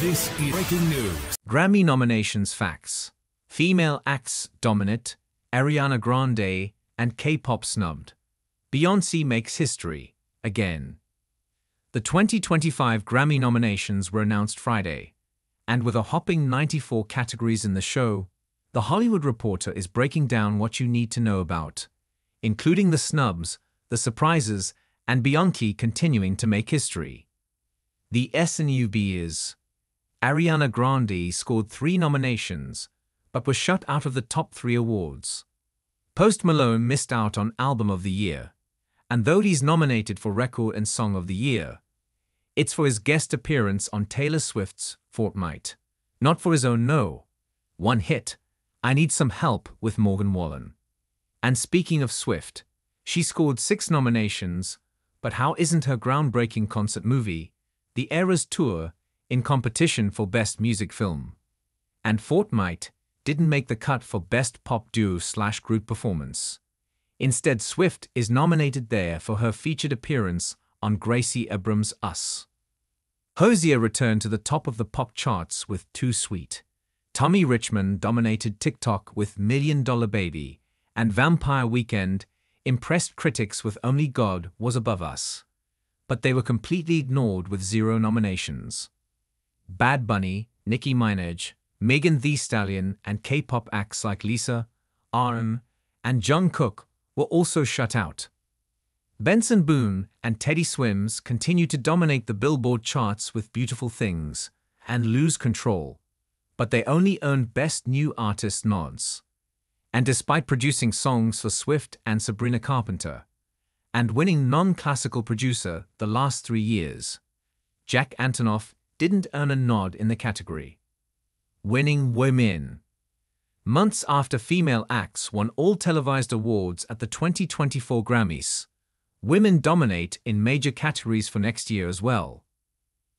This is breaking news. Grammy nominations facts. Female acts dominate, Ariana Grande and K-pop snubbed. Beyoncé makes history, again. The 2025 Grammy nominations were announced Friday, and with a hopping 94 categories in the show, The Hollywood Reporter is breaking down what you need to know about, including the snubs, the surprises, and Beyoncé continuing to make history. The SNUB is Ariana Grande scored three nominations, but was shut out of the top three awards. Post Malone missed out on Album of the Year, and though he's nominated for Record and Song of the Year, it's for his guest appearance on Taylor Swift's Fortnight, not for his own no. One hit, I Need Some Help with Morgan Wallen. And speaking of Swift, she scored six nominations, but how isn't her groundbreaking concert movie, The Eras Tour, in competition for Best Music Film? And Fortnight didn't make the cut for Best Pop Duo slash Group Performance. Instead, Swift is nominated there for her featured appearance on Gracie Abrams' Us. Hozier returned to the top of the pop charts with Too Sweet. Tommy Richman dominated TikTok with Million Dollar Baby, and Vampire Weekend impressed critics with Only God Was Above Us. But they were completely ignored with zero nominations. Bad Bunny, Nicki Minaj, Megan Thee Stallion, and K-pop acts like Lisa, RM, and Jungkook were also shut out. Benson Boone and Teddy Swims continue to dominate the Billboard charts with Beautiful Things and Lose Control, but they only earned Best New Artist nods. And despite producing songs for Swift and Sabrina Carpenter, and winning non-classical producer the last three years, Jack Antonoff didn't earn a nod in the category. Winning Women Months after female acts won all televised awards at the 2024 Grammys, women dominate in major categories for next year as well.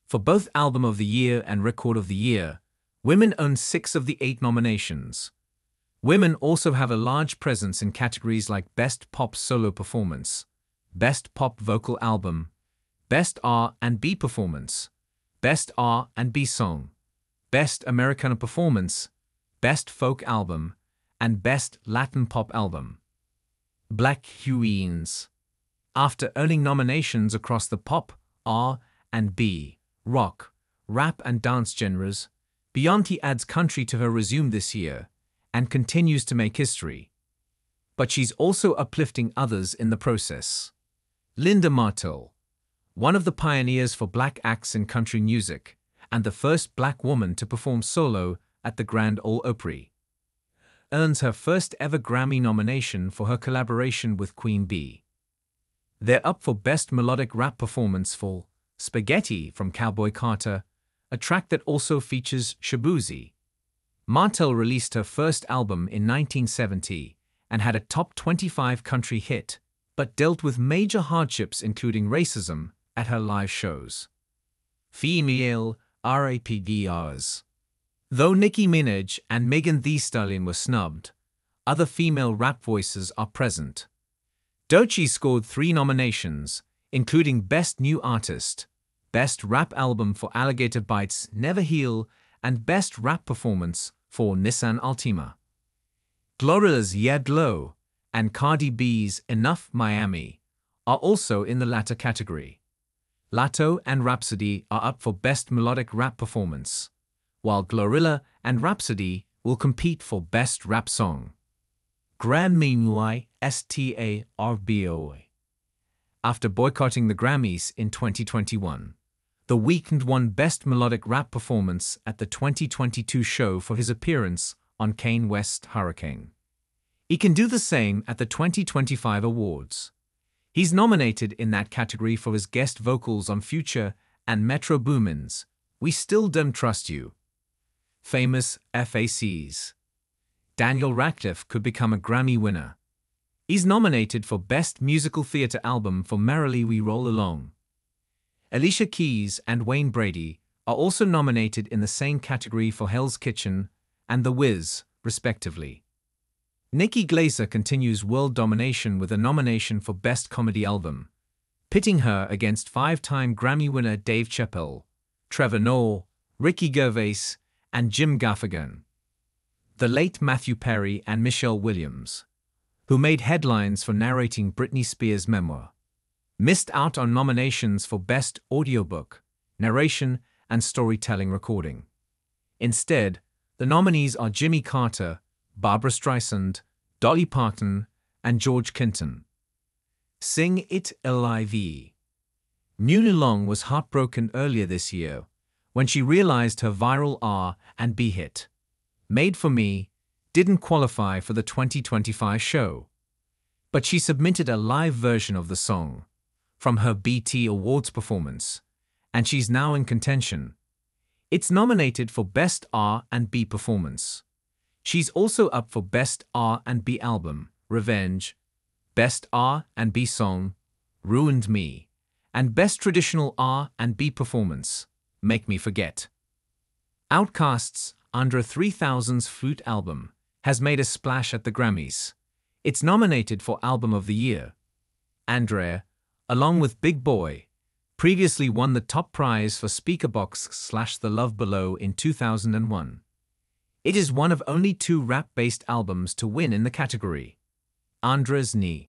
For both Album of the Year and Record of the Year, women own six of the eight nominations. Women also have a large presence in categories like Best Pop Solo Performance, Best Pop Vocal Album, Best R&B Performance, Best R&B Song, Best Americana Performance, Best Folk Album, and Best Latin Pop Album. Black Hueens after earning nominations across the pop, R, and B, rock, rap, and dance genres, Beyoncé adds country to her resume this year and continues to make history. But she's also uplifting others in the process. Linda Martell, one of the pioneers for black acts in country music and the first black woman to perform solo at the Grand Ole Opry, earns her first ever Grammy nomination for her collaboration with Queen Bey. They're up for Best Melodic Rap Performance for Spaghetti from Cowboy Carter, a track that also features Shaboozey. Martell released her first album in 1970 and had a top 25 country hit, but dealt with major hardships including racism at her live shows. Female RAPDRs. Though Nicki Minaj and Megan Thee Stallion were snubbed, other female rap voices are present. Doechii scored three nominations, including Best New Artist, Best Rap Album for Alligator Bites Never Heal, and Best Rap Performance for Nissan Altima. Glorilla's Yeah Glo and Cardi B's Enough Miami are also in the latter category. Latto and Rapsody are up for Best Melodic Rap Performance, while Glorilla and Rapsody will compete for Best Rap Song. Grand Grammy STARBOA. After boycotting the Grammys in 2021, The Weeknd won Best Melodic Rap Performance at the 2022 show for his appearance on Kanye West Hurricane. He can do the same at the 2025 awards. He's nominated in that category for his guest vocals on Future and Metro Boomin's We Still Don't Trust You. Famous FACs. Daniel Radcliffe could become a Grammy winner. He's nominated for Best Musical Theatre Album for Merrily We Roll Along. Alicia Keys and Wayne Brady are also nominated in the same category for Hell's Kitchen and The Wiz, respectively. Nikki Glaser continues world domination with a nomination for Best Comedy Album, pitting her against five-time Grammy winner Dave Chappelle, Trevor Noah, Ricky Gervais, and Jim Gaffigan. The late Matthew Perry and Michelle Williams, who made headlines for narrating Britney Spears' memoir, missed out on nominations for Best Audiobook, Narration, and Storytelling Recording. Instead, the nominees are Jimmy Carter, Barbra Streisand, Dolly Parton, and George Clinton. Sing It L.I.V. Muni Long was heartbroken earlier this year when she realized her viral R and B hit, Made for Me, didn't qualify for the 2025 show. But she submitted a live version of the song from her BT Awards performance, and she's now in contention. It's nominated for Best R&B Performance. She's also up for Best R&B Album, Revenge, Best R&B Song, Ruined Me, and Best Traditional R&B Performance, Make Me Forget. OutKast's Andre 3000's Flute album has made a splash at the Grammys. It's nominated for Album of the Year. Andre, along with Big Boi, previously won the top prize for Speakerboxxx slash The Love Below in 2001. It is one of only two rap-based albums to win in the category. Andre's Knee